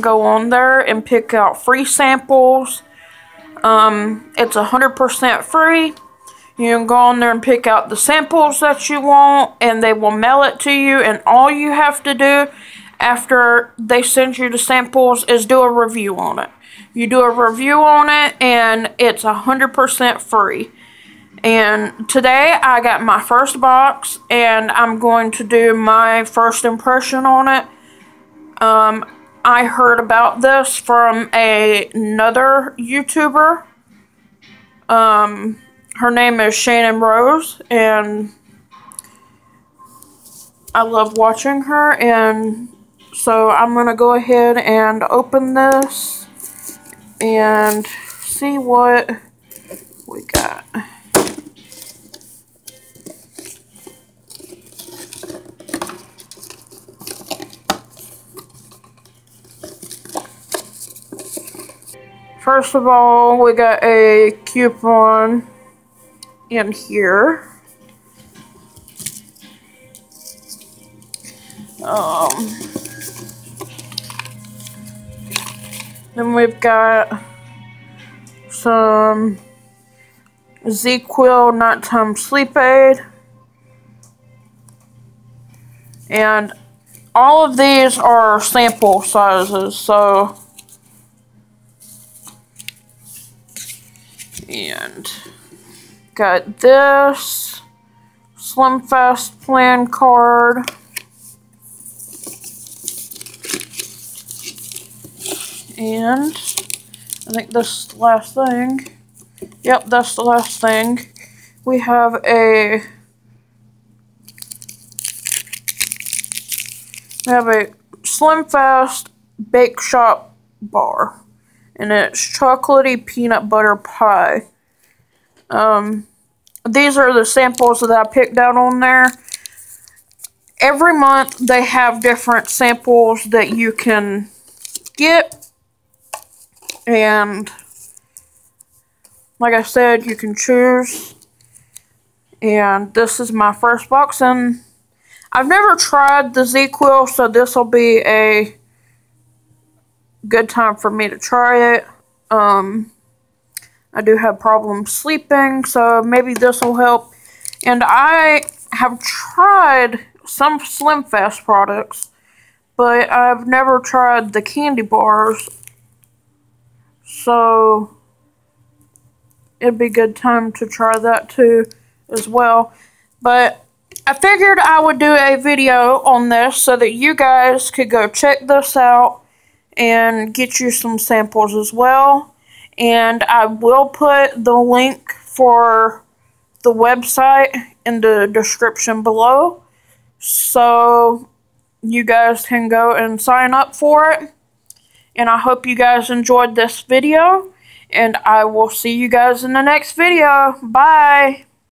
go on there and pick out free samples. Um, it's 100% free. You can go on there and pick out the samples that you want, and they will mail it to you. And all you have to do after they send you the samples is do a review on it. You do a review on it, and it's 100% free. And today I got my first box, and I'm going to do my first impression on it. Um, I heard about this from a, another YouTuber. Um, her name is Shannon Rose, and I love watching her, and so I'm going to go ahead and open this and see what we got. First of all, we got a coupon in here. Um, then we've got some ZzzQuil nighttime sleep aid. And all of these are sample sizes, so And got this Slim Fast plan card. And I think this is the last thing. Yep, that's the last thing. We have a we have a Slim Fast Bake Shop bar and it's chocolatey peanut butter pie. Um, these are the samples that I picked out on there. Every month they have different samples that you can get. And like I said, you can choose. And this is my first box. And I've never tried the ZzzQuil, so this will be a good time for me to try it. Um, I do have problems sleeping, so maybe this will help. And I have tried some Slim Fast products, but I've never tried the candy bars. So it'd be a good time to try that too as well. But I figured I would do a video on this so that you guys could go check this out and get you some samples as well. And I will put the link for the website in the description below. So you guys can go and sign up for it. And I hope you guys enjoyed this video. And I will see you guys in the next video. Bye.